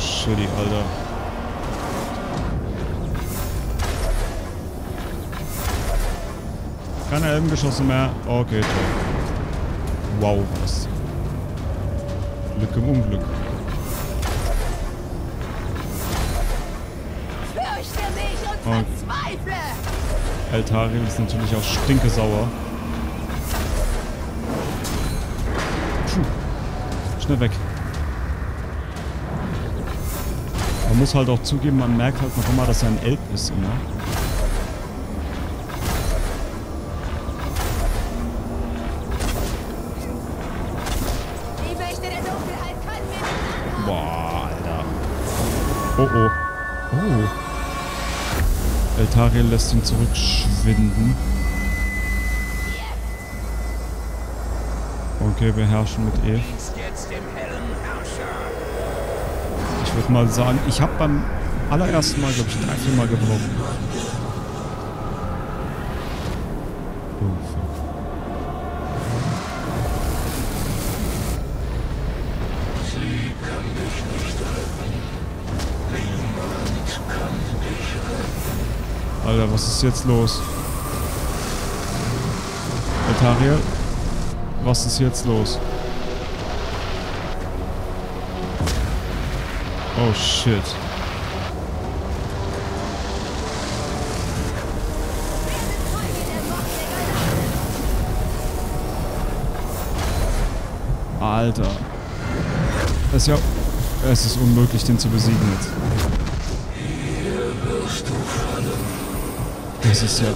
Shitty, Alter. Keine Elbengeschosse mehr. Okay, toll. Wow, was. Glück im Unglück. Fürchte mich und Okay. verzweifle. Eltariel ist natürlich auch stinkesauer. Puh. Schnell weg. Man muss halt auch zugeben, man merkt halt noch immer, dass er ein Elb ist immer. Eltariel lässt ihn zurückschwinden. Okay, beherrschen mit E. Ich würde mal sagen, ich habe beim allerersten Mal, glaube ich, drei, vier Mal gebrochen. Oh, fuck. Alter, was ist jetzt los? Eltariel? Was ist jetzt los? Oh shit. Alter. Das ist ja... Es ist unmöglich, den zu besiegen jetzt. Das ist ja...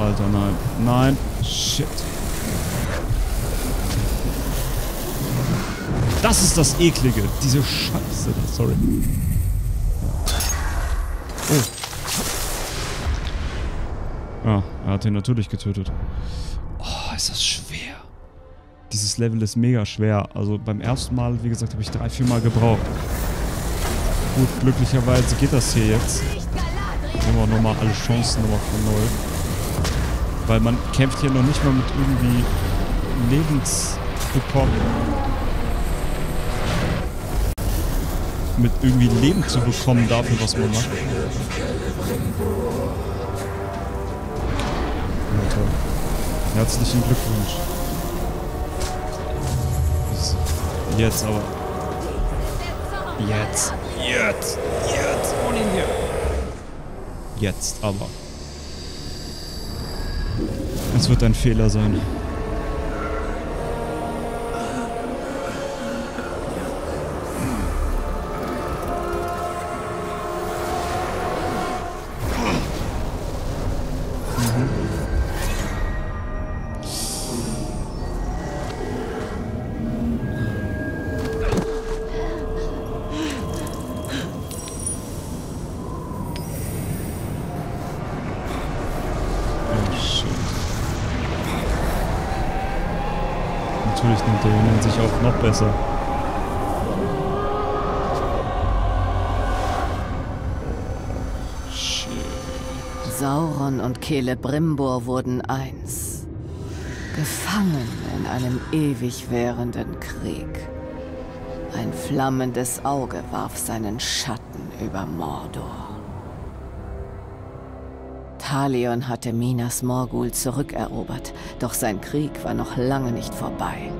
Alter, nein. Nein. Shit. Das ist das Eklige. Diese Scheiße. da. Sorry. Oh. Ja, er hat ihn natürlich getötet. Oh, ist das schwer. Dieses Level ist mega schwer. Also beim ersten Mal, wie gesagt, habe ich drei, vier Mal gebraucht. Gut, glücklicherweise geht das hier jetzt. Wir nochmal alle Chancen nochmal von neu. Weil man kämpft hier noch nicht mal mit irgendwie Lebensbekommen. Mit irgendwie Leben zu bekommen dafür, was man macht. Ja, toll. Herzlichen Glückwunsch. Jetzt aber. Jetzt. Jetzt. Jetzt. Hol ihn hier. Jetzt aber. Es wird ein Fehler sein. Er ihn sich auch noch besser. Sauron und Celebrimbor wurden eins. Gefangen in einem ewig währenden Krieg. Ein flammendes Auge warf seinen Schatten über Mordor. Talion hatte Minas Morgul zurückerobert, doch sein Krieg war noch lange nicht vorbei.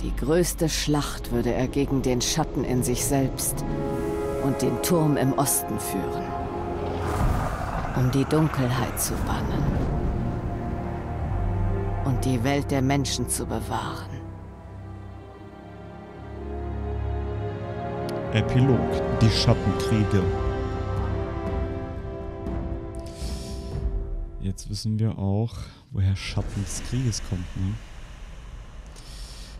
Die größte Schlacht würde er gegen den Schatten in sich selbst und den Turm im Osten führen, um die Dunkelheit zu bannen und die Welt der Menschen zu bewahren. Epilog, die Schattenkriege. Jetzt wissen wir auch, woher Schatten des Krieges kommt, ne?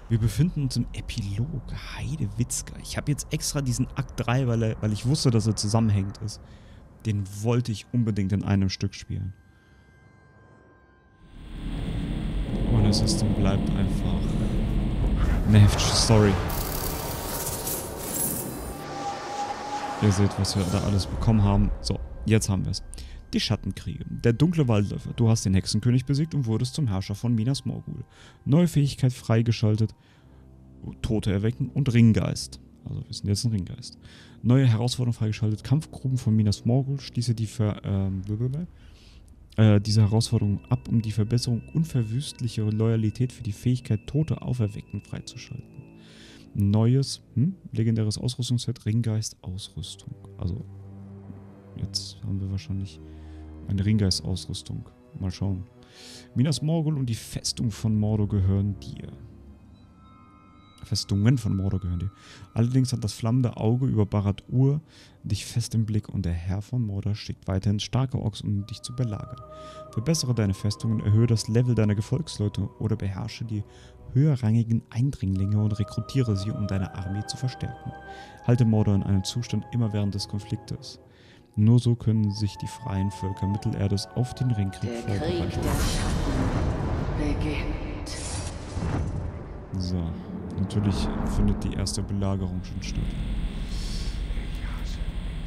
Wir befinden uns im Epilog. Heide Witzka. Ich habe jetzt extra diesen Akt 3, weil, er, weil ich wusste, dass er zusammenhängt ist. Den wollte ich unbedingt in einem Stück spielen. Und ist und bleibt einfach eine heftige Story. Ihr seht, was wir da alles bekommen haben. So, jetzt haben wir es. Die Schattenkriege. Der dunkle Waldläufer. Du hast den Hexenkönig besiegt und wurdest zum Herrscher von Minas Morgul. Neue Fähigkeit freigeschaltet. Tote erwecken und Ringgeist. Also wir sind jetzt ein Ringgeist. Neue Herausforderung freigeschaltet. Kampfgruppen von Minas Morgul. Schließe die Ver, ähm, äh, diese Herausforderung ab, um die Verbesserung unverwüstlicher Loyalität für die Fähigkeit Tote auferwecken freizuschalten. Neues, hm, legendäres Ausrüstungsset, Ringgeist Ausrüstung. Also jetzt haben wir wahrscheinlich eine Ringgeist-Ausrüstung. Mal schauen. Minas Morgul und die Festung von Mordor gehören dir. Festungen von Mordor gehören dir. Allerdings hat das flammende Auge über Barad-Ur dich fest im Blick und der Herr von Mordor schickt weiterhin starke Orks, um dich zu belagern. Verbessere deine Festungen, erhöhe das Level deiner Gefolgsleute oder beherrsche die höherrangigen Eindringlinge und rekrutiere sie, um deine Armee zu verstärken. Halte Mordor in einem Zustand immer während des Konfliktes. Nur so können sich die freien Völker Mittelerdes auf den Ringkrieg der vorbereiten. Krieg der beginnt. So, natürlich findet die erste Belagerung schon statt.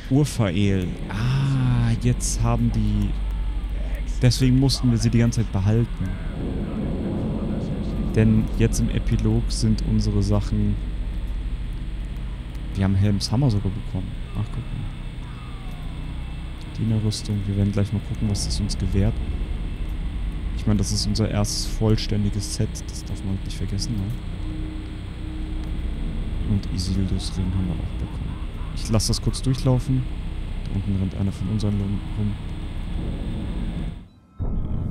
Urfael. Ah, jetzt haben die... Deswegen mussten wir sie die ganze Zeit behalten. Denn jetzt im Epilog sind unsere Sachen... Wir haben Helms Hammer sogar bekommen. Ach, guck mal. Dienerrüstung. Wir werden gleich mal gucken, was das uns gewährt. Ich meine, das ist unser erstes vollständiges Set. Das darf man nicht vergessen, ne? Und Isildurs Ring haben wir auch bekommen. Ich lasse das kurz durchlaufen. Da unten rennt einer von unseren rum.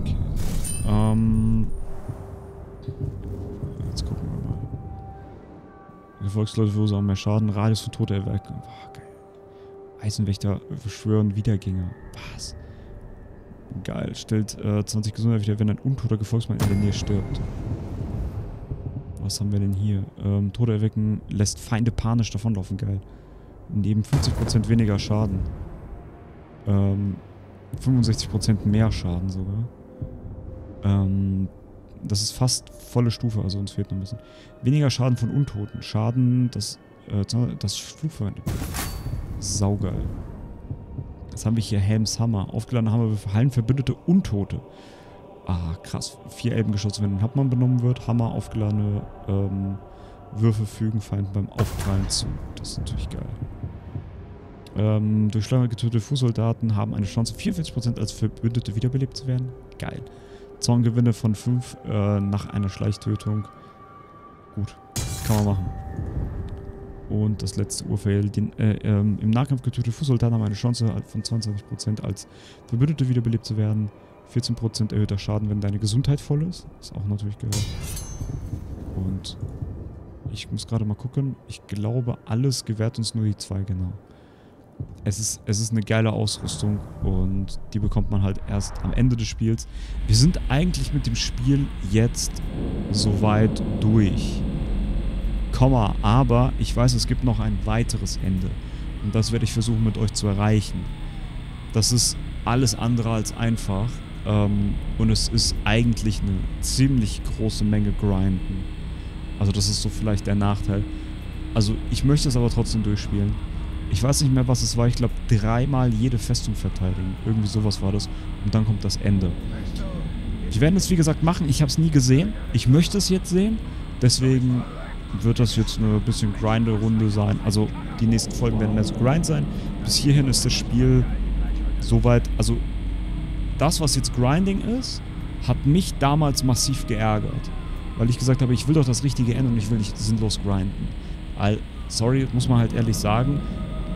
Okay. Ähm. Jetzt gucken wir mal. Gefolgsleute verursachen mehr Schaden. Radius von Tote erwecken. Eisenwächter beschwören Wiedergänger. Was? Geil. Stellt äh, 20 Gesundheit wieder, wenn ein untoter Gefolgsmann in der Nähe stirbt. Was haben wir denn hier? Ähm, Tode erwecken lässt Feinde panisch davonlaufen. Geil. Neben 50% weniger Schaden. Ähm, 65% mehr Schaden sogar. Ähm, das ist fast volle Stufe, also uns fehlt noch ein bisschen. Weniger Schaden von Untoten. Schaden, das, äh, das Stufe. Saugeil. Jetzt haben wir hier Helms Hammer. Aufgeladen haben wir für Hallen Verbündete Untote. Ah, krass. Vier Elbengeschosse, wenn ein Hauptmann benommen wird. Hammer, aufgeladene ähm, Würfe fügen Feinden beim Aufprallen zu. Das ist natürlich geil. Ähm, durch Schlange getötete Fußsoldaten haben eine Chance 44% als Verbündete wiederbelebt zu werden. Geil. Zorngewinne von 5 äh, nach einer Schleichtötung. Gut, kann man machen. Und das letzte Urfail, den, äh, ähm, im Nahkampf getötete Fußsoldaten haben eine Chance von 22% als Verbündete wiederbelebt zu werden. 14% erhöhter Schaden, wenn deine Gesundheit voll ist. Ist auch natürlich geil. Und ich muss gerade mal gucken. Ich glaube, alles gewährt uns nur die zwei, genau. Es ist, es ist eine geile Ausrüstung und die bekommt man halt erst am Ende des Spiels. Wir sind eigentlich mit dem Spiel jetzt soweit durch. Komma, aber ich weiß, es gibt noch ein weiteres Ende. Und das werde ich versuchen mit euch zu erreichen. Das ist alles andere als einfach. Ähm, und es ist eigentlich eine ziemlich große Menge Grinden. Also das ist so vielleicht der Nachteil. Also ich möchte es aber trotzdem durchspielen. Ich weiß nicht mehr, was es war. Ich glaube, dreimal jede Festung verteidigen. Irgendwie sowas war das. Und dann kommt das Ende. Wir werden es, wie gesagt, machen. Ich habe es nie gesehen. Ich möchte es jetzt sehen. Deswegen wird das jetzt eine bisschen Grinder-Runde sein. Also die nächsten Folgen werden mehr so Grind sein. Bis hierhin ist das Spiel soweit... Also das, was jetzt Grinding ist, hat mich damals massiv geärgert. Weil ich gesagt habe, ich will doch das richtige Ende und ich will nicht sinnlos grinden. All, sorry, muss man halt ehrlich sagen.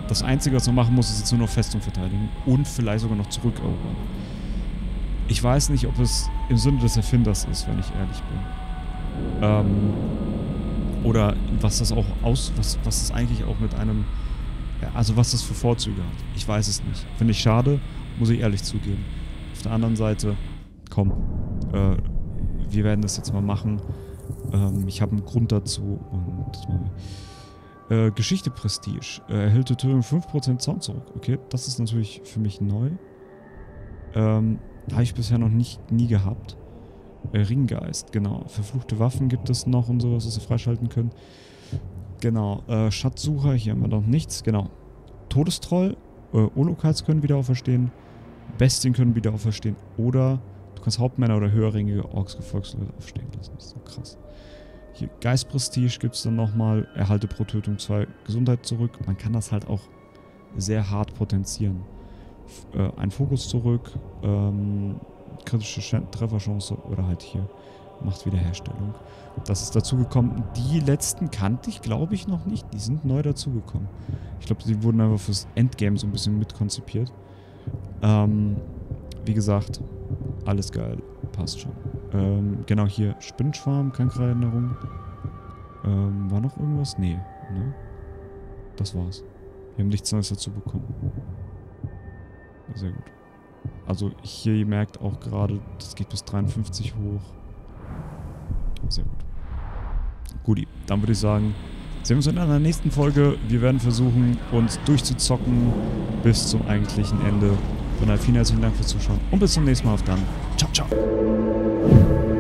Das Einzige, was man machen muss, ist jetzt nur noch Festung verteidigen und vielleicht sogar noch zurückerobern. Ich weiß nicht, ob es im Sinne des Erfinders ist, wenn ich ehrlich bin. Ähm, oder was das auch aus, was, was das eigentlich auch mit einem, also was das für Vorzüge hat. Ich weiß es nicht. Finde ich schade, muss ich ehrlich zugeben. Auf der anderen Seite, komm, äh, wir werden das jetzt mal machen. Ähm, ich habe einen Grund dazu und äh, Geschichte Prestige. Äh, erhält Tutorial 5% Sound zurück. Okay, das ist natürlich für mich neu. Ähm, habe ich bisher noch nicht nie gehabt. Äh, Ringgeist, genau. Verfluchte Waffen gibt es noch und sowas, was ihr freischalten könnt. Genau. Äh, Schatzsucher, hier haben wir noch nichts. Genau. Todestroll, äh, Olokals können wieder auferstehen. Bestien können wieder auferstehen. Oder du kannst Hauptmänner oder höherringige Orks Gefolgsleute aufstehen lassen. Das ist so krass. Hier Geistprestige gibt es dann nochmal. Erhalte pro Tötung 2 Gesundheit zurück. Man kann das halt auch sehr hart potenzieren. F äh, ein Fokus zurück. Ähm, kritische Trefferchance oder halt hier macht Wiederherstellung. Das ist dazugekommen. Die letzten kannte ich, glaube ich, noch nicht. Die sind neu dazugekommen. Ich glaube, die wurden einfach fürs Endgame so ein bisschen mitkonzipiert. Ähm, wie gesagt, alles geil. Passt schon. Ähm, genau hier, Spinnenschwarm, Krankheitserinnerung. Ähm, war noch irgendwas? Nee, ne? Das war's. Wir haben nichts Neues dazu bekommen. Sehr gut. Also hier, ihr merkt auch gerade, das geht bis 53 hoch. Sehr gut. Guti, dann würde ich sagen, sehen wir uns in einer nächsten Folge. Wir werden versuchen, uns durchzuzocken bis zum eigentlichen Ende. Von daher vielen herzlichen Dank fürs Zuschauen und bis zum nächsten Mal. Auf dann. Ciao, ciao.